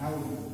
how